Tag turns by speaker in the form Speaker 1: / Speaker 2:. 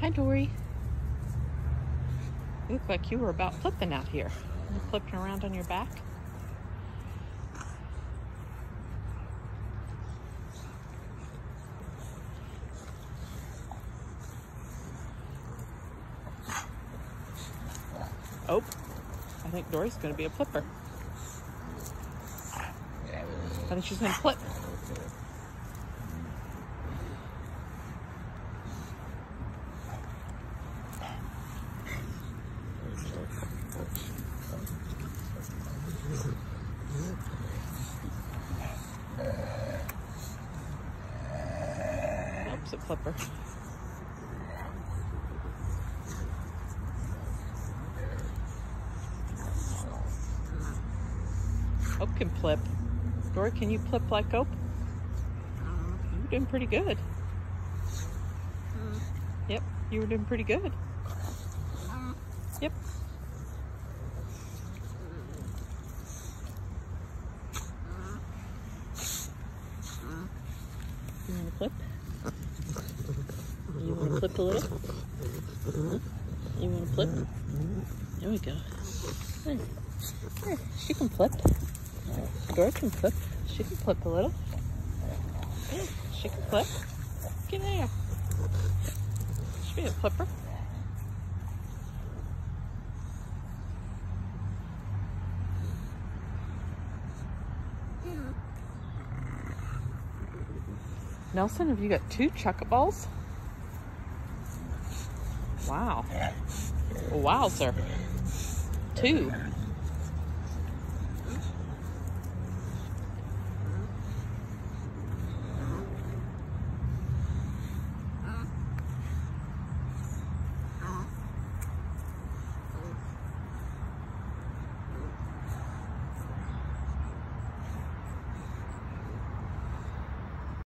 Speaker 1: Hi, Dory. You look like you were about flipping out here. You flipping around on your back? Oh, I think Dory's going to be a flipper. I think she's going to flip. Oops, a flipper. Oak can flip. Dory, can you flip like Oak? You're doing pretty good. Yep, you were doing pretty good. Yep. You want to flip? You want to flip a little? Huh? You want to flip? There we go. Hey, hey, she can flip. Dora can flip. She can flip a little. Yeah, she can flip. Get there. She be a flipper. Nelson, have you got two chuckaballs? Wow. Wow, sir. Two.